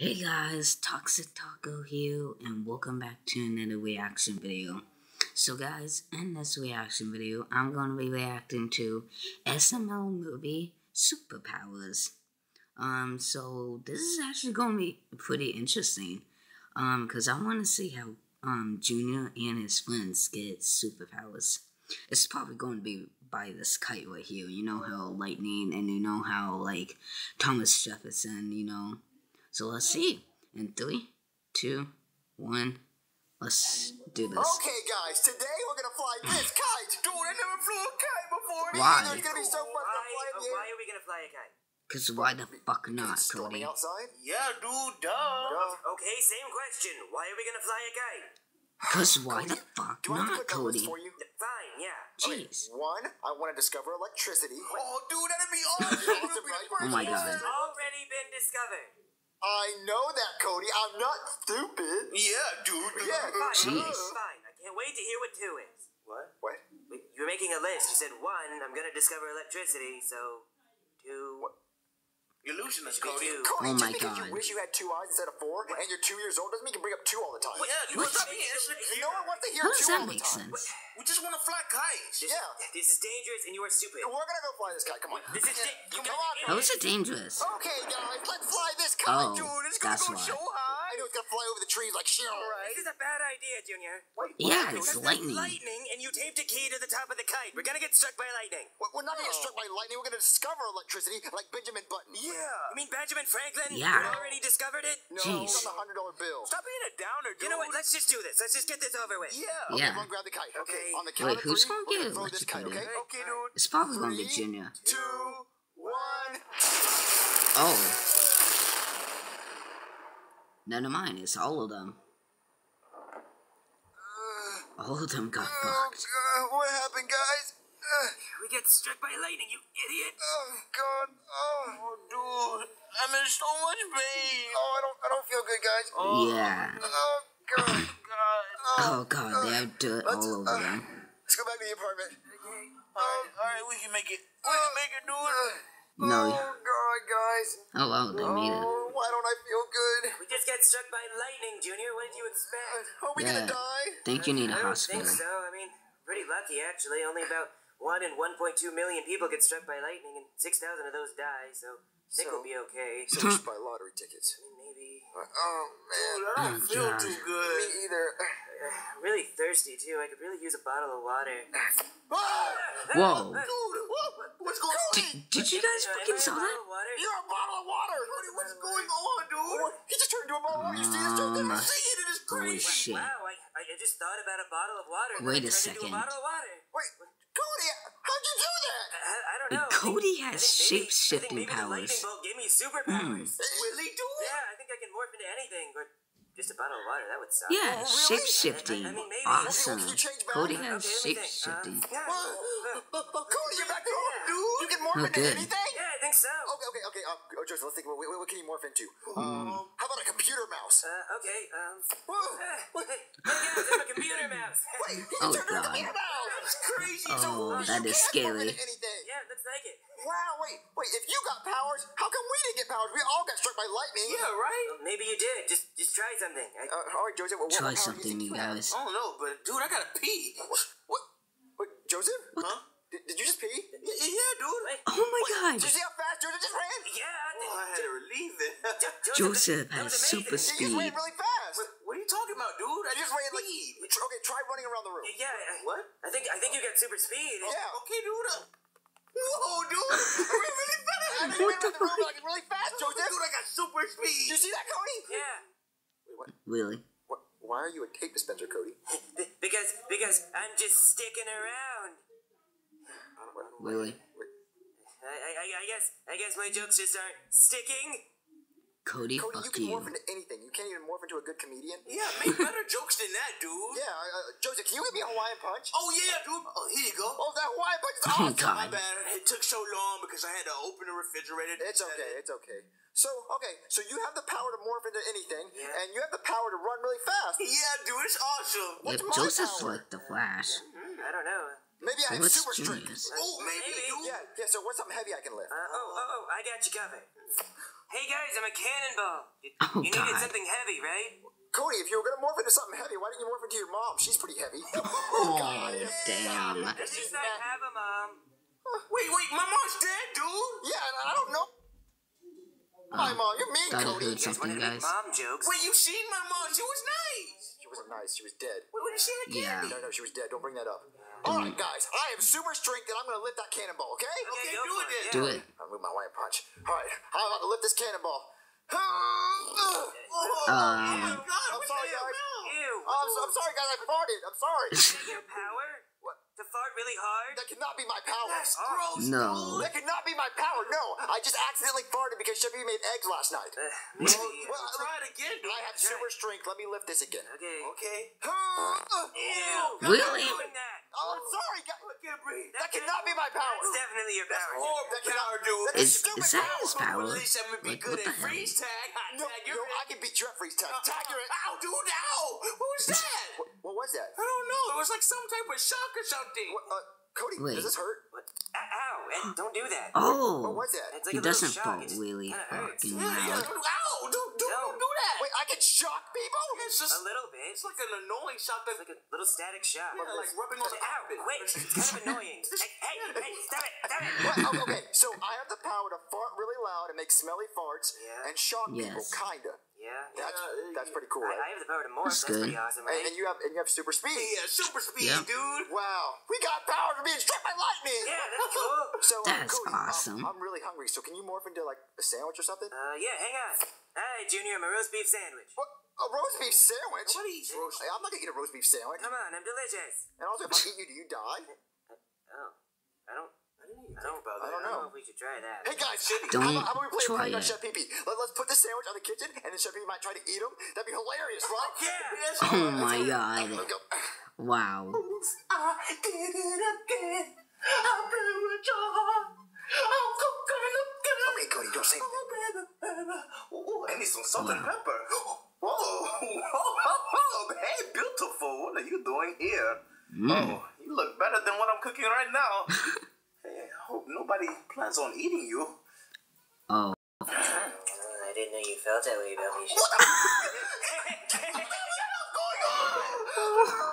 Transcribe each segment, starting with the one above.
Hey guys, Toxic Taco here, and welcome back to another reaction video. So guys, in this reaction video, I'm going to be reacting to SML movie Superpowers. Um, so this is actually going to be pretty interesting, um, because I want to see how, um, Junior and his friends get superpowers. It's probably going to be by this kite right here, you know how lightning, and you know how, like, Thomas Jefferson, you know, so let's see. In three, two, one, let's do this. Okay, guys, today we're gonna fly this kite. Dude, I never flew a kite before. Why? It's gonna be so fun to fly in the why air. are we gonna fly a kite? Cause why the fuck not, It's Cody? outside. Yeah, dude, duh. Duh. Okay, same question. Why are we gonna fly a kite? Cause why the fuck Do I have to not, put Cody? for you? Fine, yeah. Jeez. One, I want to discover electricity. Oh, dude, that'd be awesome. Awesome. Oh my It's god. already been discovered. I know that, Cody. I'm not stupid. yeah, dude. Yeah. Fine, Jeez. fine. I can't wait to hear what two is. What? What? You were making a list. You said one, I'm gonna discover electricity, so two. You're losing us, Should Cody. Cody, Oh just my because God. you wish you had two eyes instead of four, and you're two years old, doesn't mean you can bring up two all the time. Yeah, dude, What? stop being insecure. No one wants to hear How does two that all the make time. sense? We just want to fly kites. This, Yeah. This is dangerous, and you are stupid. We're gonna go fly this kite. Come on. This is da- you Come on. How is it dangerous? Okay, guys, let's fly this kite, Oh, dude. It's gonna go why. so high. I know it's gonna fly over the trees like shit. This is a bad idea, Junior. Yeah, it's lightning. lightning, and you taped a key to the top of the kite. We're gonna get struck by lightning. We're we're not gonna get struck by lightning. We're gonna discover electricity like Benjamin Button. Yeah. You mean Benjamin Franklin? Yeah. You already discovered it? No, Jeez. it's on the hundred dollar bill. Stop being a downer, dude. You know what? Let's just do this. Let's just get this over with. Yeah. Okay, Yeah. everyone grab the kite. Okay, Okay. on the count Wait, of who's three, gonna we're get throw this kite, okay? electrocuted? Okay, dude. It's probably gonna be Three, Junior. Two, one. Oh. Never mind, it's all of them. All of them got Oh, fucked. God, what happened, guys? Uh, We get struck by lightning, you idiot. oh, God. Oh, Oh, dude. I'm in so much pain. oh, I don't, I don't feel good, guys. Oh. Yeah. Oh, God. God. Oh god, they have dirt Let's, all over uh, them. Let's go back to the apartment. Okay. Alright, alright, we can make it. We can make it, dude. No. Oh, God, guys. Oh wow, they made it. Oh, why don't I feel good? We just got struck by lightning, Junior. What did you expect? Uh, are we Yeah. gonna die? Think you need a I don't hospital. think so. I mean, pretty lucky actually. Only about one in 1.2 million people get struck by lightning, and 6,000 of those die. So I think So- we'll be okay. So we should buy lottery tickets. I mean, maybe. Oh, Dude, I don't feel God. too good. Me either. I'm really thirsty too. I could really use a bottle of water. Ah! Whoa. Dude, what's going on? Did, did you guys am fucking saw that? of water? You're a bottle of water. Cody, what's going on, dude? He just turned into a bottle of water. You see this? Dude? Um, You see it? It is Holy crazy. shit. Wow, I, I just thought about a bottle of water. Wait a it turned into second. A bottle of water. Wait, Cody, how'd you do that? I, I don't know. Cody has think maybe- shape-shifting I maybe powers. The lightning bolt gave me superpowers. Really, dude? Morph into anything, but just a bottle of water, that would suck. Yeah, Oh, really? shape shifting. I mean, maybe- Awesome. Okay, well, can you change back? Cody has let me shape-shifting. Uh, yeah, Whoa. uh, Cody, you're back home, dude. You can morph Oh, into good. anything? yeah, I think so. Okay, okay, okay. Uh, oh, Joseph, let's think. What, what, what can you morph into? Um, how about a computer mouse? Uh, okay, um. Whoa. uh, Hey, guys, I'm a computer mouse. Wait, he Oh, turned into a computer mouse. That's crazy. Oh, You that is scary. into anything. yeah, looks like it. Wow, wait, wait. If you got powers, how come we didn't get powers? We all got struck by lightning. Yeah, right? Well, maybe you did. Just, just try something. I, Uh, all right, Joseph. What, what Try something, you guys. I don't know, but dude, I gotta pee. What? What? What? Joseph? Huh? Did, did you just pee? Yeah, yeah, dude. Oh my god. Did you see how fast Joseph just ran? yeah, Oh, I had to relieve it. Jo- Joseph has super amazing. He just ran really fast. what, what are you talking about, dude? I just ran like. Okay, try running around the room. Yeah, I, What? I think, I think you got super speed. Yeah. Okay, dude. Uh, Whoa, dude. I ran really fast. I ran around the room like really fast, Joseph. Dude, I got super speed! Did you see that, Cody? Yeah. Wait, what? Really? What? Why are you a tape dispenser, Cody? B- because, because I'm just sticking around. Really? I, I, I I guess, I guess my jokes just aren't sticking. Cody, Cody, you fuck can morph into anything. You can't even morph into a good comedian. Yeah, make better jokes than that, dude. Yeah, uh, Joseph, can you give me a Hawaiian punch? Oh, yeah, dude. Oh, here you go. Oh, that Hawaiian punch is Oh awesome. god. My bad. It took so long because I had to open the refrigerator. It's okay. It's okay. So, okay, so you have the power to morph into anything, Yeah. and you have the power to run really fast. Yeah, dude, it's awesome. What's If my Joseph's power? like the Flash. Hmm, I don't know. Maybe I have What's super strength. Oh, maybe, Maybe. dude. Yeah, yeah. So what's something heavy I can lift? Uh, oh, oh, oh, I got you covered. Hey guys, I'm a cannonball. You, Oh, you needed God. something heavy, right? Cody, if you were gonna morph into something heavy, why didn't you morph into your mom? She's pretty heavy. Oh, God. damn. At least I have a mom. Wait, wait, my mom's dead, dude. Yeah, and I don't know. My mom, you're mean, I Cody. heard You guys something, want to make guys. mom jokes? Wait, you seen my mom? She was nice. She wasn't nice. She was dead. Wait, what did she have Yeah. No, no, she was dead. Don't bring that up. All right, guys. I have super strength, and I'm gonna lift that cannonball. Okay? Okay, go do it then. yeah. Do it. I'll move my Hawaiian punch. All right, I'm about to lift this cannonball. Oh, Um, my God, I'm sorry, guys. Ew. Oh, I'm, so, I'm sorry, guys. I farted. I'm sorry. Is that your power? What? To fart really hard? That cannot be my power. That's gross, No. That cannot be my power. No, I just accidentally farted because Chevy made eggs last night. Uh, maybe. Well, Try it again, dude. I have super strength. Let me lift this again. Okay. Okay. Ew. Really? Stop doing that. Oh, I'm sorry, guys. I can't breathe. That cannot be my power. That's definitely your power. Horrible That cannot- power, dude. that Is, stupid is that power. his power? Well, at least I'm gonna be Like, good what the at hell? freeze tag. Hot No, tag. You're I can beat you at freeze tag. Tag your Ow, dude, ow. What was that? What, what was that? I don't know. It was like some type of shock or something. What, uh, Cody, Wait. does this hurt? What? Ow, Ed, don't do that. Oh, What Oh, was that? It's like he a little doesn't shock. fall It really kinda hurts. fucking Yeah, yeah. loud. Ow, dude, dude, No. don't do that. Wait, I can shock people? It's just A little bit. it's like an annoying shock that It's like a little static shock. yeah, like rubbing on the Ow, carpet. wait, it's kind of annoying. hey, hey, hey, stop it, stop it. What? Oh, okay, so I have the power to fart really loud and make smelly farts Yeah. and shock people, kinda. Yeah, That's, Yeah, that's pretty cool, I, right? I have the power to morph. That's That's, good. pretty awesome, And, right? and you have and you have super speed. Yeah, super speed, Yeah. dude. Wow, we got power to being struck by lightning. Yeah, that's cool. So uh, That's Cody, um, awesome. I'm really hungry, so can you morph into like a sandwich or something? Uh, yeah, hang on. Hi, Junior, I'm a roast beef sandwich. What? A roast beef sandwich? What is roast? Hey, I'm not gonna eat a roast beef sandwich. Come on, I'm delicious. And also, if I eat you, do you die? Oh, I don't, I didn't even I think don't, about I that. don't know. Know if we should try that. Hey guys, Don't how, about, how about we play a try prank on. Chef Pee Pee? Let, us put the sandwich on the kitchen, and then Chef Pee Pee might try to eat them. That'd be hilarious, right? Yeah. Oh my god. Go. Wow. I did it again. I play with your heart. I'm cooking again. Okay, Cody, don't say. Oh, baby, baby. Ooh, I need some salt and Wow. pepper. Whoa, whoa, hey, beautiful. What are you doing here? Mm. Oh, you look better than what I'm cooking right now. hey, I hope nobody plans on eating you. Oh. Uh, I didn't know you felt that way about me.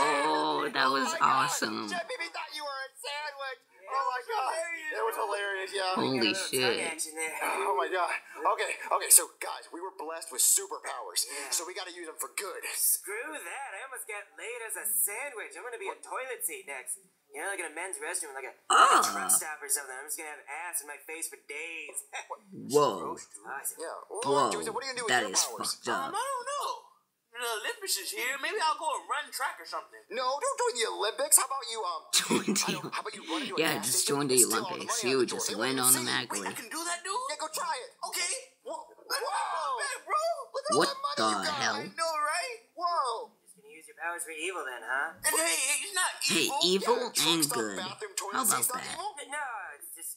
Oh, that was my God, awesome. Chef Pee Pee thought you were a sandwich. Oh my god, it was hilarious. Yeah. Holy Tongue shit. Oh my god. Okay, okay. So guys, we were blessed with superpowers, so we got to use them for good. Screw that! I almost got laid as a sandwich. I'm gonna be a toilet seat next. You know, like in a men's restroom, like a, like a truck stop or something. I'm just gonna have ass in my face for days. Whoa. awesome. Yeah. Well, Whoa. Joseph, what are you gonna do with That your is powers? fucked Um. I don't know. The Olympics is here. Maybe I'll go and run track or something. No, don't join the Olympics. How about you um? Join the- don't, how about you run into Yeah, just station join the steal Olympics. money out You the would door? just They win won't even see you. automatically. Wait, I can do that, dude? Yeah, go try it. Okay. Whoa! Hey, Whoa! bro. Look at all What that money the you got. hell? I know, right? Whoa! Just gonna use your powers for evil then, huh? And hey, hey, it's not Hey, evil. evil Yeah, and good. bathroom, How about that? evil? No, it's just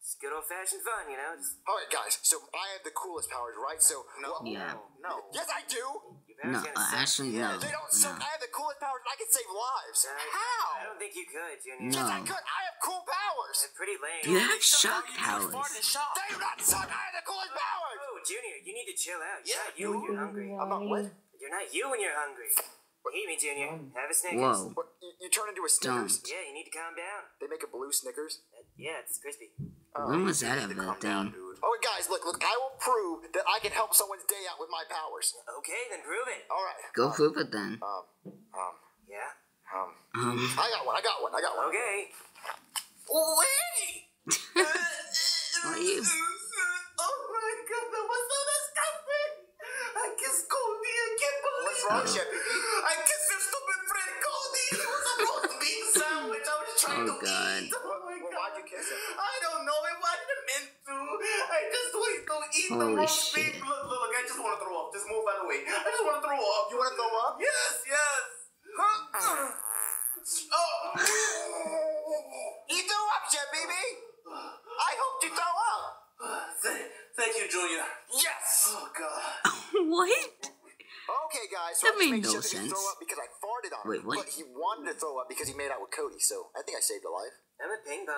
it's good old fashioned fun, you know. Just, All right, guys. So I have the coolest powers, right? So No. well- Yeah. No. Yes, I do. Your powers No, uh, actually, no. They don't suck. No. I have the coolest powers. and I can save lives. I- How? I don't think you could, Junior. Yes, I No. could. I have cool powers. They're pretty lame. You have Big stuff, shock all you do is fart powers. shock. They do not suck. I have the coolest powers. Oh, Junior, you need to chill out. You're Yeah, not you when you're hungry. I'm not what? You're not you when you're hungry. Eat me, Junior. Have a Snickers. Whoa. What? You, you turn into a Snickers? Don't. Yeah, you need to calm down. They make a blue Snickers. Uh, yeah, it's crispy. When was that ever a Calm down. Oh, guys, look, look. I will prove that I can help someone's day out with my powers. Okay, then prove it. All right. Go prove it then. Um, um, Yeah. um. Um, I got one. I got one. I got one. Okay. Oh, wait! Are you- Oh my god, that was so disgusting! I kissed Cody, I can't believe What's wrong, it. Chef Pee I kissed your stupid friend Cody! It was a roast beef sandwich I was trying Oh, to God. eat! Oh my god. Why'd you kiss him? I don't know, it wasn't meant to. I just wait to eat the Holy roast shit. beef. Look, look, look, I just want to throw up. Just move out of the way. I just want to throw up. You want to throw up? Yes, yes. oh. You threw up, Chef Pee Pee. I hope you throw up. Thank, thank you, Junior. Yes. Oh, God. what? Okay, guys, so That I just made made no sure that throw sense. up because I farted on Wait, him. what? But he wanted to throw up because he made out with Cody, so I think I saved a life.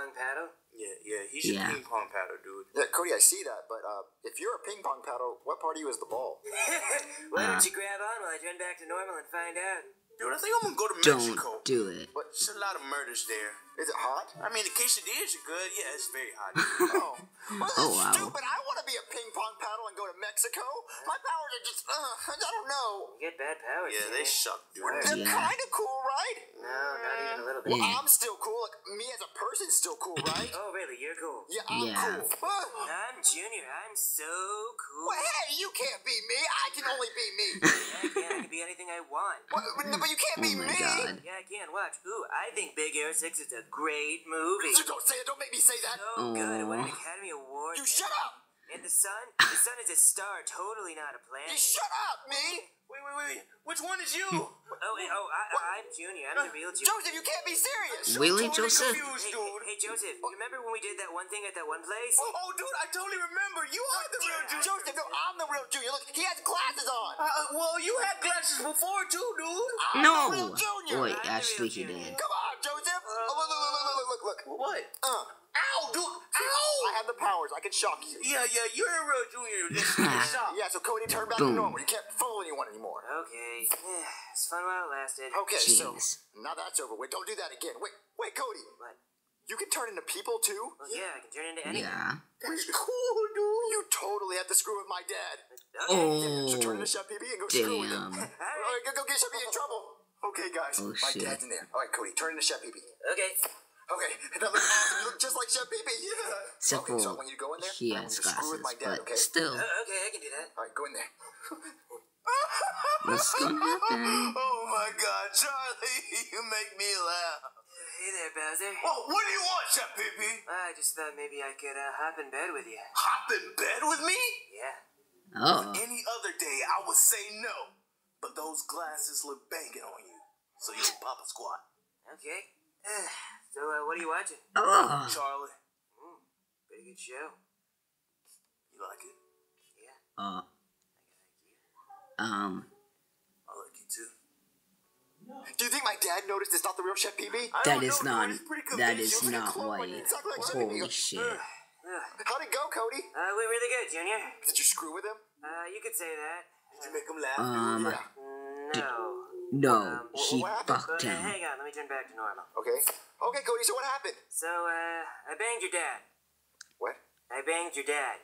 I'm a ping pong paddle. Yeah, yeah, he's your Yeah. ping pong paddle, dude. Yeah, Cody, I see that, but uh, if you're a ping pong paddle, what part of you is the ball? Why Uh. don't you grab on while I turn back to normal and find out? Dude, I think I'm gonna go to Don't Mexico. do it. But There's a lot of murders there. Is it hot? I mean, the quesadillas are good. Yeah, it's very hot. Oh, well, that's Oh, wow. stupid. I want to be a ping pong paddle and go to Mexico. My powers are just, uh, I don't know. You get bad powers. yeah, they suck, dude. They're Yeah. kind of cool, right? No, not even a little bit. Well, Yeah. I'm still cool. Like, me as a person's still cool, right? Oh, really? You're cool. Yeah, I'm Yeah. cool. I'm Junior. I'm so cool. well, hey, you can't be me. I can only be me. Yeah, I can. I can be anything I want. What? but, but you can't Oh be me. god. Yeah, I can. Watch. Ooh, I think Big Air 6 is a great movie. So don't say it. Don't make me say that. So good. It won an Academy Award. You shut up. And the sun? The sun is a star, totally not a You planet. shut up, me. Wait, wait, wait. Which one is you? Oh, oh, I, I'm Junior. I'm the real Junior. Joseph, you can't be serious. Really, totally Joseph? confused, Hey, dude. hey, hey, Joseph, you remember when we did that one thing at that one place? Oh, oh, dude, I totally remember. You are the real Junior. Joseph, no, I'm the real Junior. Look, he has glasses on. Uh, uh, well, you had glasses before too, dude. I'm No. the real Junior. Wait, I'm actually, he real junior. did. Come on, Joseph. oh, look, look, look, look, look, look, look. What? Uh, Ow, dude. Ow. I have the powers. I can shock you. Yeah, yeah, you're a real junior. This is. Yeah, so Cody, turn back Boom. to normal. You can't fool anyone anymore. Okay. it's fun while it lasted. Okay, so now that's over. Wait, don't do that again. Wait, wait, Cody. What? You can turn into people too. Well, yeah, I can turn into anything. Yeah. That's cool, dude. You totally have to screw with my dad. Okay. Oh, so turn Oh, into Chef Pee Pee and go screw with him. damn. All All right. right, go, go get Chef Pee Pee in trouble. Okay, guys, Oh, my shit. dad's in there. All right, Cody, turn into Chef Pee Pee. Okay. Okay, that looks awesome. You look just like Chef Pee Pee. Yeah. Except okay, so I want you to go in there. he I want has you to screw with glasses, my dad, but okay? still, Uh, okay, I can do that. All right, go in there. what's gonna happen? Oh my God, Charlie, you make me laugh. Hey there, Bowser. Oh, what do you want, Chef Pee I just thought maybe I could uh, hop in bed with you. Hop in bed with me? Yeah. Oh, Any other day, I would say no. But those glasses look banging on you. So you can pop a squat. Okay. so, uh, what are you watching? oh, Charlie, Pretty good show. you like it? Yeah. uh, um, I like it too. Do you think my dad noticed it's not the real Chef Pee Pee? That is don't is know, not, dude. It's pretty that convincing. is Look at not Chloe, white. it's not like Holy something- shit. How'd it go, Cody? Uh, we're really good, Junior. Did you screw with him? Uh, you could say that. Did you make him laugh? Um, Yeah. No. No, Um, he what fucked But, uh, him. hang on, let me turn back to normal. Okay. Okay, Cody, so what happened? So, uh, I banged your dad. What? I banged your dad.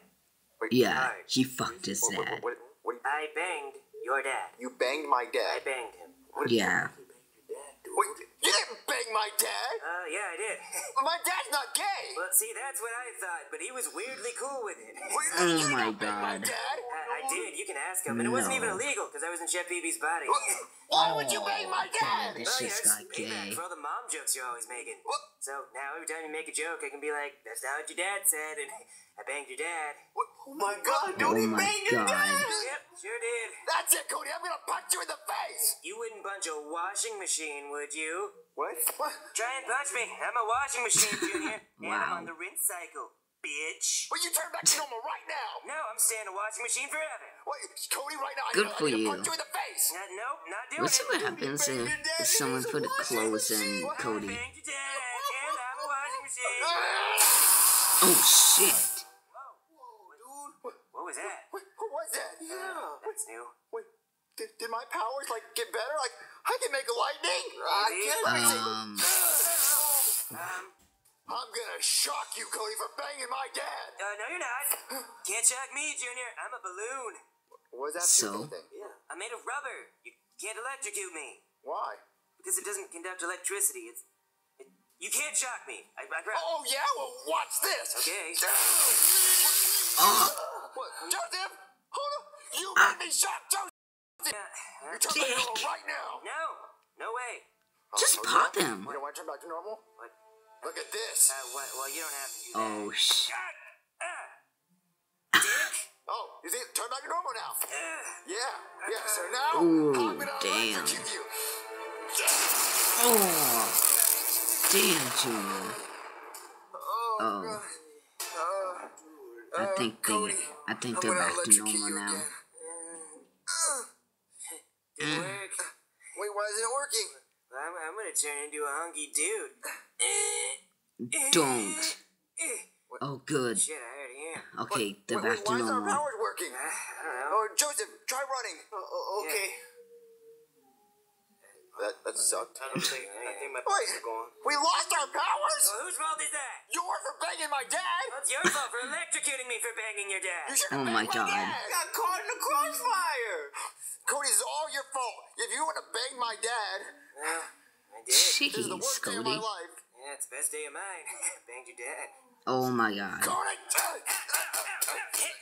Wait, Yeah, he fucked his What, what, dad. what, what, what, I banged your dad. you banged my dad? I banged him. Yeah. Wait, you didn't bang my dad? Uh, yeah, I did. My dad's not gay. well, see, that's what I thought, but he was weirdly cool with it. Wait, Oh you my didn't my God. dad? I, I did. You can ask him, and it wasn't even illegal because I was in Chef Pee Pee's body. Why would you bang my Oh, dad? This Oh, yeah, just it's got gay. for all the mom jokes you're always making. What? So now every time you make a joke, I can be like, "That's not what your dad said," and I banged your dad. Oh my God, Oh dude, he oh my banged your God. dad. Yep, sure did. That's it, Cody. I'm gonna punch you in the face. You wouldn't punch a washing machine, would you? What? What? Try and punch me. I'm a washing machine, Junior. And I'm Wow. on the rinse cycle, bitch. Well, you turn back to normal right now. No, I'm staying a washing machine forever. Wait, Cody, right now. I Good need, for I need you. to punch you in the face. Uh, nope, not doing Let's see it. what happens if, if someone put clothes in I Cody. banged your dad, and I'm a washing machine. Oh shit! What was that? Wait, what was that? Yeah. That's new. Wait, did, did my powers like get better? Like I can make lightning? I Maybe. can. Let me see. Um, Um, I'm gonna shock you, Cody, for banging my dad. uh, no, you're not. Can't shock me, Junior. I'm a balloon. What's that So? stupid thing? Yeah. I'm made of rubber. You can't electrocute me Why? because it doesn't conduct electricity. It's. It, you can't shock me. I, I promise. Oh yeah, well watch this. Okay. oh, What? Joseph, hold on. You made me shock, Joseph. Uh, uh, You turn back to normal right now. no, no way. just Oh, pop you him. You don't want to turn back to normal? What? Look at this. Uh, what? Well, you don't have to do that. Oh shit! Ah, ah, dick. Oh, you see, turn back to normal now. Ah. Yeah, yeah. So now Ooh, damn. Oh, damn, Junior. Oh. Oh, Uh, I uh, think they, I think they're back to normal now. again. Didn't work. Wait, why isn't it working? I'm, I'm gonna turn into a hunky dude. Don't. Oh, good. Shit, I already am. Okay, they're Wait, wait, back to why is our normal. powers working? Uh, I don't know. Oh, Joseph, try running. Oh, okay. That that sucked. I don't think, I think my Wait. are gone. We lost our powers. Well, whose fault is that? Yours for banging my dad. Well, it's your fault for electrocuting me for banging your You dad. should Oh have my God. dad. got caught in the crossfire. Cody, it's all your fault. If you want to bang my dad, Well, I did. this is the Jeez, worst day of my Cody. life. Yeah, it's the best day of mine. Banged your dad. Oh my god. Hit,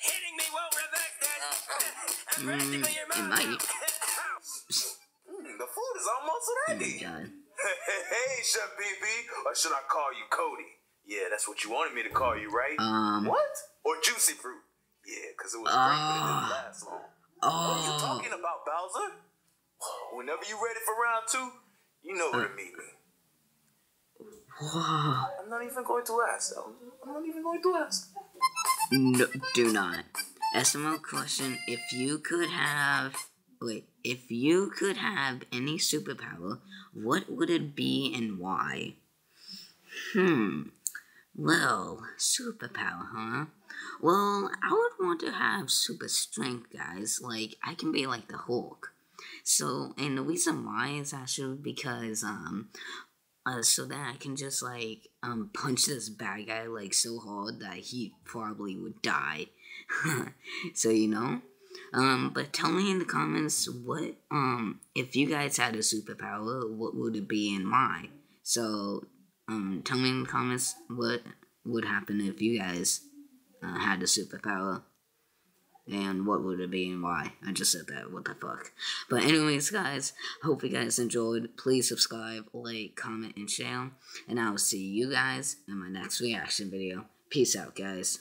hitting me won't reverse this. I'm Mm, practically your it might. Mm, the food is almost Oh my ready. god. hey, Chef Pee Pee, or should I call you Cody? Yeah, that's what you wanted me to call you, right? Um. what? Or Juicy Fruit? Yeah, because it was great, but it didn't last long. What are you Oh. talking about, Bowser? Whenever you're ready for round two, you know where to meet me. I'm not even going to ask. I'm not even going to ask. No, do not. SML question: If you could have, wait, if you could have any superpower, what would it be and why? Hmm. Well, superpower, huh? Well, I would want to have super strength, guys. Like I can be like the Hulk. So, and the reason why is actually because um, uh, so that I can just like um punch this bad guy like so hard that he probably would die. so you know, um, but tell me in the comments what um if you guys had a superpower, what would it be and why? So um, tell me in the comments what would happen if you guys uh, had a superpower. And what would it be and why? I just said that. What the fuck? But anyways, guys, hope you guys enjoyed. Please subscribe, like, comment, and share. And I will see you guys in my next reaction video. Peace out, guys.